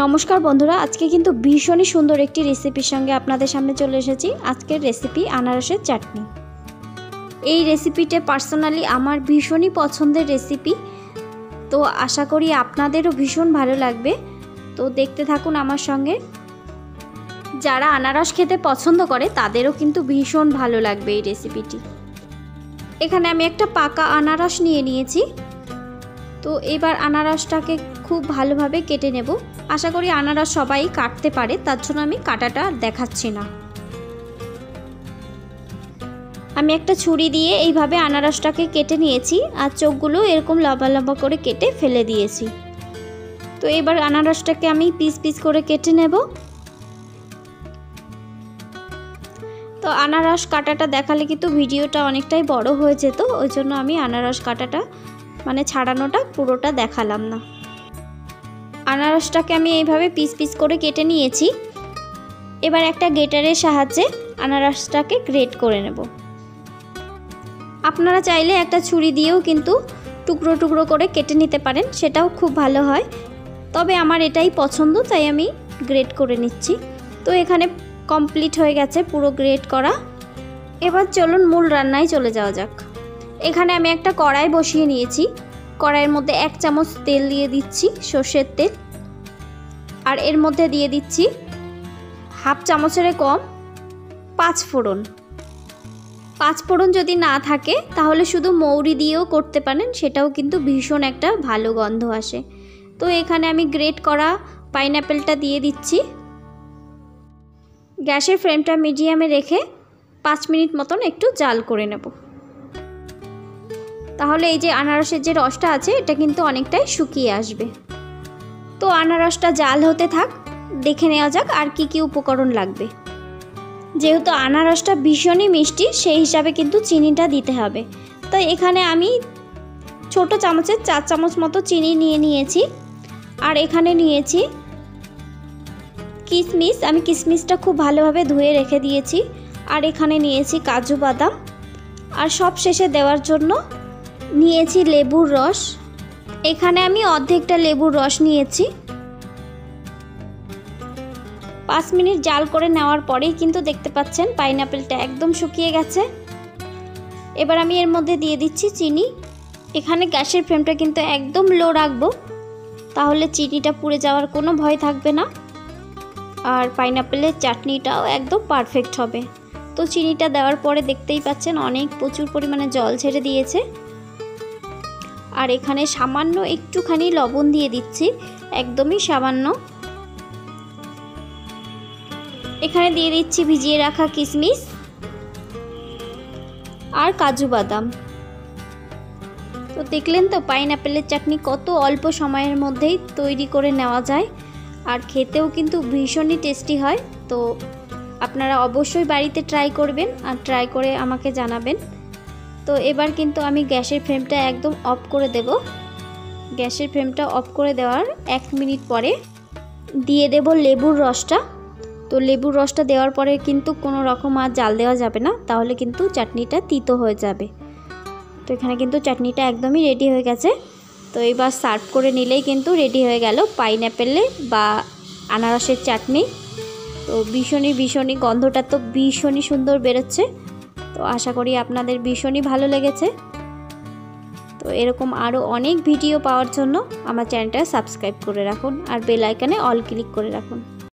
নমস্কার বন্ধুরা, আজকে কিন্তু ভীষণই সুন্দর একটি রেসিপির সঙ্গে আপনাদের সামনে চলে এসেছি। আজকের রেসিপি আনারসের চাটনি। এই রেসিপিটা পার্সোনালি আমার ভীষণই পছন্দের রেসিপি তো আশা করি আপনাদেরও ভীষণ ভালো লাগবে। তো দেখতে থাকুন আমার সঙ্গে। যারা আনারস খেতে পছন্দ করে, তাদেরও কিন্তু ভীষণ ভালো লাগবে এই রেসিপিটি এখানে আমি একটা পাকা আনারস নিয়ে নিয়েছি। তো এবার আনারসটাকে খুব ভালোভাবে কেটে নেব। আশা করি আনারস সবাই কাটতে পারে, তার জন্য আমি কাটাটা দেখাচ্ছি না। আমি একটা ছুরি দিয়ে এইভাবে আনারসটাকে কেটে নিয়েছি আর চোখগুলো এরকম লম্বা লম্বা করে কেটে ফেলে দিয়েছি। তো এবার আনারসটাকে আমি পিস পিস করে কেটে নেব। তো আনারস কাটাটা দেখালে কিন্তু ভিডিওটা অনেকটাই বড় হয়ে যেত, ওই জন্য আমি আনারস কাটাটা মানে ছাড়ানোটা পুরোটা দেখালাম না। আনারসটাকে আমি এইভাবে পিস পিস করে কেটে নিয়েছি। এবার একটা গেটারের সাহায্যে আনারসটাকে গ্রেট করে নেব। আপনারা চাইলে একটা ছুরি দিয়েও কিন্তু টুকরো টুকরো করে কেটে নিতে পারেন, সেটাও খুব ভালো হয়। তবে আমার এটাই পছন্দ, তাই আমি গ্রেট করে নিচ্ছি। তো এখানে কমপ্লিট হয়ে গেছে পুরো গ্রেট করা। এবার চলুন মূল রান্নায় চলে যাওয়া যাক। এখানে আমি একটা কড়াই বসিয়ে নিয়েছি। কড়াইয়ের মধ্যে এক চামচ তেল দিয়ে দিচ্ছি সর্ষের তেল। আর এর মধ্যে দিয়ে দিচ্ছি হাফ চামচের কম পাঁচ ফোড়ন। পাঁচ ফোড়ন যদি না থাকে, তাহলে শুধু মৌরি দিয়েও করতে পারেন, সেটাও কিন্তু ভীষণ একটা ভালো গন্ধ আসে। তো এখানে আমি গ্রেট করা পাইনঅ্যাপেলটা দিয়ে দিচ্ছি। গ্যাসের ফ্লেমটা মিডিয়ামে রেখে পাঁচ মিনিট মতন একটু জাল করে নেব। তাহলে এই যে আনারসের যে রসটা আছে, এটা কিন্তু অনেকটাই শুকিয়ে আসবে। তো আনারসটা জাল হতে থাক, দেখে নেওয়া যাক আর কি কি উপকরণ লাগবে। যেহেতু আনারসটা ভীষণই মিষ্টি, সেই হিসাবে কিন্তু চিনিটা দিতে হবে। তো এখানে আমি ছোট চামচের চার চামচ মতো চিনি নিয়ে নিয়েছি। আর এখানে নিয়েছি কিশমিশ আমি কিশমিশটা খুব ভালোভাবে ধুয়ে রেখে দিয়েছি। আর এখানে নিয়েছি কাজু বাদাম। আর সব শেষে দেওয়ার জন্য নিয়েছি লেবুর রস। এখানে আমি অর্ধেকটা লেবুর রস নিয়েছি। পাঁচ মিনিট জাল করে নেওয়ার পরেই কিন্তু দেখতে পাচ্ছেন পাইনাপেলটা একদম শুকিয়ে গেছে। এবার আমি এর মধ্যে দিয়ে দিচ্ছি চিনি। এখানে গ্যাসের ফ্লেমটা কিন্তু একদম লো রাখব। তাহলে চিনিটা পুড়ে যাওয়ার কোনো ভয় থাকবে না। আর পাইনাপেলের চাটনিটাও একদম পারফেক্ট হবে। তো চিনিটা দেওয়ার পরে দেখতেই পাচ্ছেন অনেক প্রচুর পরিমাণে জল ছেড়ে দিয়েছে। আর এখানে সামান্য একটুখানি লবণ দিয়ে দিচ্ছি, একদমই সামান্য। এখানে দিয়ে দিচ্ছি ভিজিয়ে রাখা কিশমিশ আর কাজু বাদাম। তো দেখলেন তো পাইনঅ্যাপেলের চাটনি কত অল্প সময়ের মধ্যেই তৈরি করে নেওয়া যায়, আর খেতেও কিন্তু ভীষণই টেস্টি হয়। তো আপনারা অবশ্যই বাড়িতে ট্রাই করবেন আর ট্রাই করে আমাকে জানাবেন। তো এবার কিন্তু আমি গ্যাসের ফ্লেমটা একদম অফ করে দেব। গ্যাসের ফ্লেমটা অফ করে দেওয়ার এক মিনিট পরে দিয়ে দেব লেবুর রসটা। তো লেবুর রসটা দেওয়ার পরে কিন্তু কোনো রকম আর জাল দেওয়া যাবে না, তাহলে কিন্তু চাটনিটা তিতো হয়ে যাবে। তো এখানে কিন্তু চাটনিটা একদমই রেডি হয়ে গেছে। তো এবার সার্ভ করে নিলেই কিন্তু রেডি হয়ে গেল পাইনঅ্যাপেলে বা আনারসের চাটনি। তো ভীষণই ভীষণই গন্ধটা তো ভীষণই সুন্দর বেরোচ্ছে। তো আশা করি আপনাদের ভীষণই ভালো লেগেছে। তো এরকম আরও অনেক ভিডিও পাওয়ার জন্য আমার চ্যানেলটা সাবস্ক্রাইব করে রাখুন আর বেল আইকনে অল ক্লিক করে রাখুন।